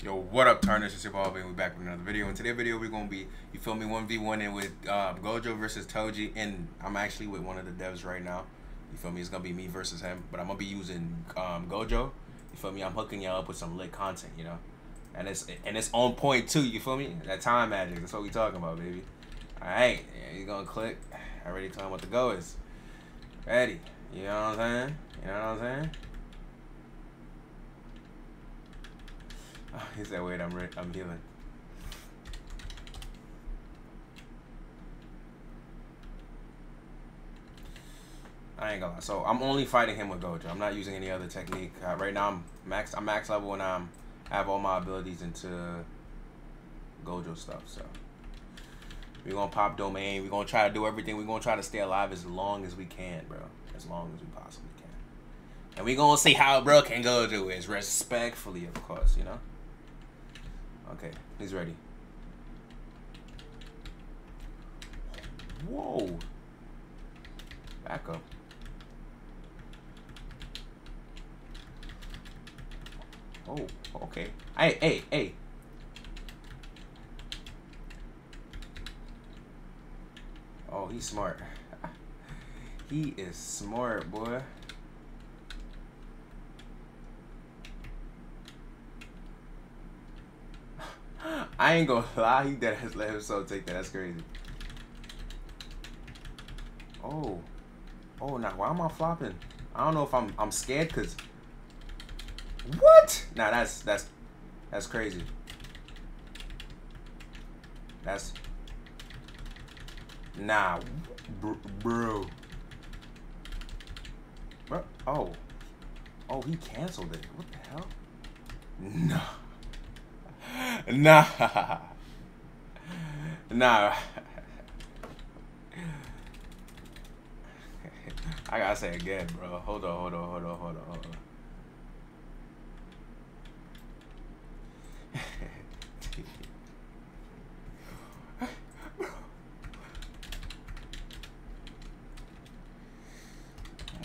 Yo, what up, Tarnish? It's your boy, and we're back with another video. In today's video, we're gonna be, you feel me, 1v1 in with uh, Gojo versus Toji, and I'm actually with one of the devs right now. You feel me? It's gonna be me versus him, but I'm gonna be using um, Gojo. You feel me? I'm hooking y'all up with some lit content, you know, and it's and it's on point too. You feel me? That time magic. That's what we talking about, baby. All right, yeah, you gonna click. I already told him what the go is. Ready? You know what I'm saying? You know what I'm saying? He said, "Wait, I'm re- I'm healing." I ain't gonna lie. So I'm only fighting him with Gojo. I'm not using any other technique. Uh, right now I'm max. I'm max level and I'm have all my abilities into Gojo stuff. So we're gonna pop domain. We're gonna try to do everything. We're gonna try to stay alive as long as we can, bro. As long as we possibly can. And we're gonna see how bro broken Gojo is, respectfully, of course. You know. Okay, he's ready. Whoa. Back up. Oh, okay. Hey, hey, hey. Oh, he's smart. he is smart, boy. I ain't gonna lie, he dead has let himself take that. That's crazy. Oh. Oh, now why am I flopping? I don't know if I'm I'm scared cause What? Nah, that's that's that's crazy. That's Nah, br bro. Bro, oh. Oh, he canceled it. What the hell? No. Nah. Nah. I gotta say again, bro. Hold on, hold on, hold on, hold on, hold on.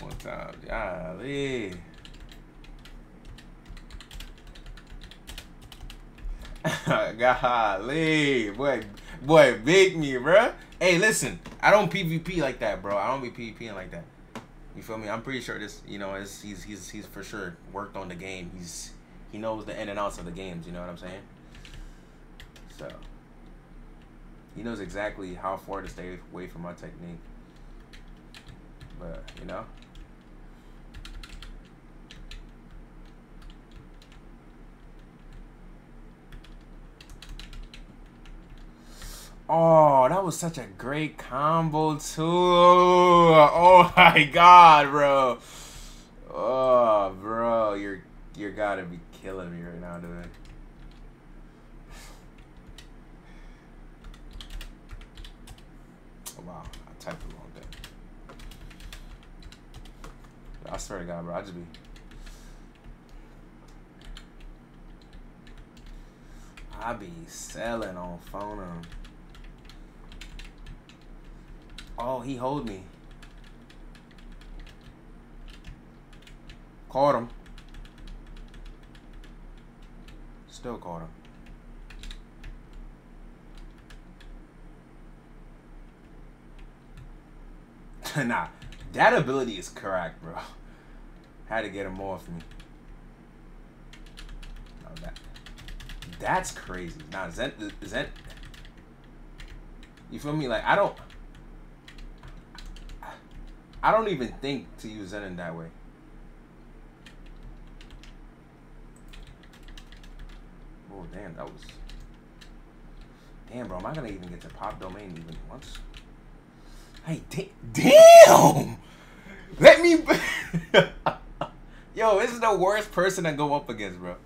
One time. Golly. Golly, boy, boy, big me, bro. Hey, listen, I don't PvP like that, bro. I don't be PvPing like that. You feel me? I'm pretty sure this, you know, is he's he's he's for sure worked on the game. He's he knows the in and outs of the games. You know what I'm saying? So he knows exactly how far to stay away from my technique. But you know. Oh, that was such a great combo too. Oh, oh my god, bro. Oh, bro, you're you're gotta be killing me right now, dude. Oh, wow, I typed the wrong thing. I swear to God, bro, I just be. I be selling on phone. Um. Oh, he hold me. Caught him. Still caught him. nah, that ability is correct, bro. Had to get him off me. That, that's crazy. Nah, Zen, Zen. You feel me? Like I don't. I don't even think to use Zenin that way. Oh, damn, that was... Damn, bro, am I gonna even get to pop domain even once? Hey, da damn! Let me... Yo, this is the worst person to go up against, bro.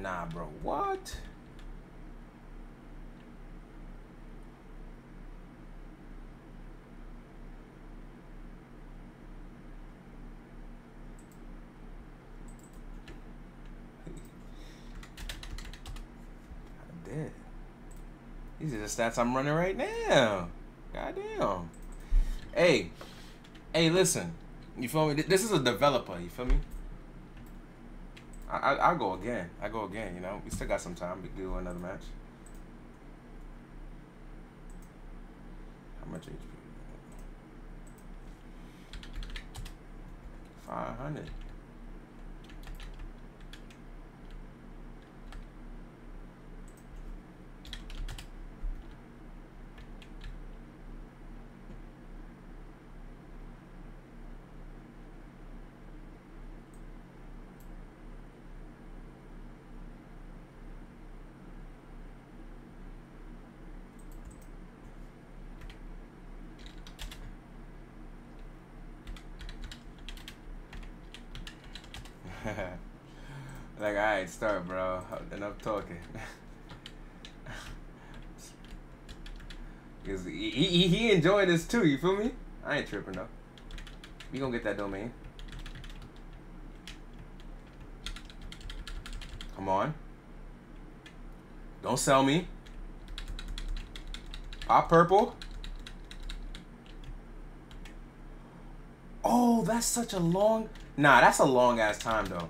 Nah, bro, what? These are the stats I'm running right now. Goddamn. Hey, hey, listen. You feel me? This is a developer. You feel me? I, I, will go again. I go again, you know. We still got some time to do another match. How much HP? 500. like, alright, start, bro. Enough talking. Cause he, he, he enjoyed this too, you feel me? I ain't tripping though. We gonna get that domain. Come on. Don't sell me. Pop purple. Oh, that's such a long... Nah, that's a long ass time though.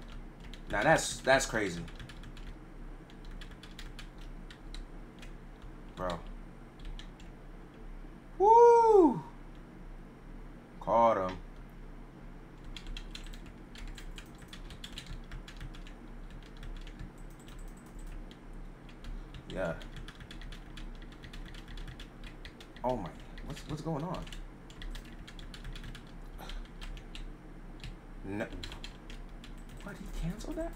Nah, that's that's crazy. Bro. Woo! Caught him. Yeah. Oh my, what's what's going on? No. What, he canceled that?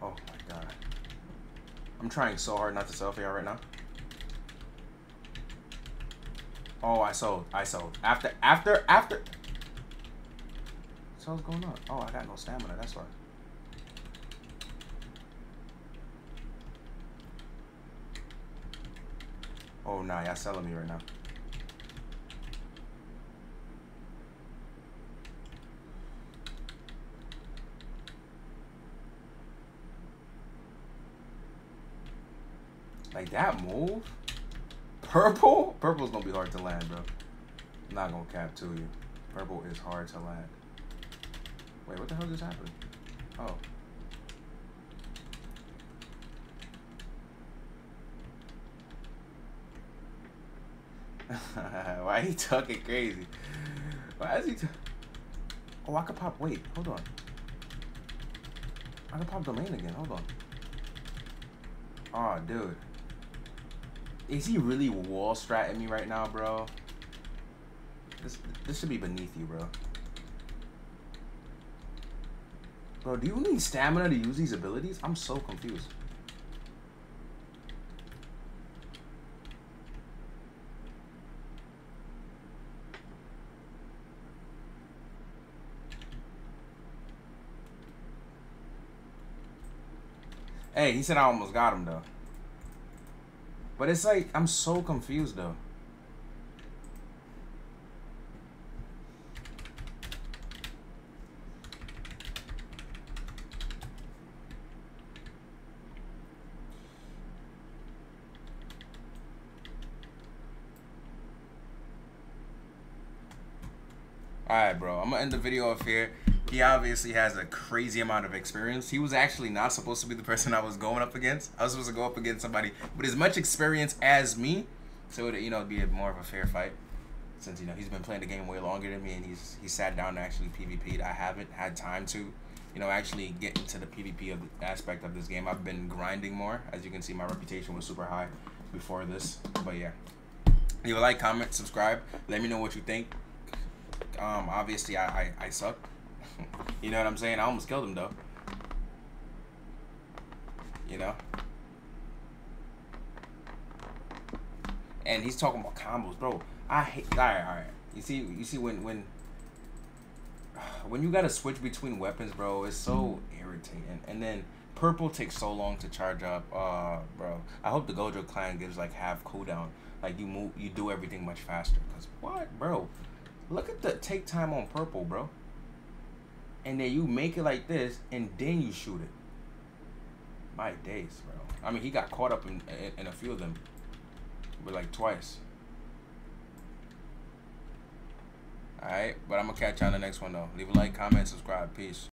Oh my god. I'm trying so hard not to selfie right now. Oh, I sold. I sold. After, after, after. So what's going on? Oh, I got no stamina. That's why. Oh, nah, y'all selling me right now. Like that move? Purple? Purple's gonna be hard to land, bro. I'm not gonna cap to you. Purple is hard to land. Wait, what the hell just happened? Oh. Why he talking crazy? Why is he? talking? oh, I could pop. Wait, hold on. I can pop the lane again. Hold on. Oh, dude. Is he really wall stratting me right now, bro? This this should be beneath you, bro. Bro, do you need stamina to use these abilities? I'm so confused. Hey, he said I almost got him though. But it's like I'm so confused though. Alright, bro. I'm gonna end the video off here he obviously has a crazy amount of experience. He was actually not supposed to be the person I was going up against. I was supposed to go up against somebody with as much experience as me, so it you know be more of a fair fight. Since you know he's been playing the game way longer than me, and he's he sat down to actually PvP'd. I haven't had time to, you know, actually get into the PvP of the aspect of this game. I've been grinding more. As you can see, my reputation was super high before this. But yeah, leave a like, comment, subscribe. Let me know what you think. Um, obviously I I, I suck. You know what I'm saying? I almost killed him though. You know? And he's talking about combos, bro. I hate alright, alright. You see you see when when when you gotta switch between weapons, bro, it's so irritating. And then purple takes so long to charge up. Uh bro. I hope the Gojo clan gives like half cooldown. Like you move you do everything much faster. Cause what, bro? Look at the take time on purple, bro. And then you make it like this, and then you shoot it. My days, bro. I mean, he got caught up in in, in a few of them, but like twice. Alright, but I'm gonna catch you on the next one though. Leave a like, comment, subscribe. Peace.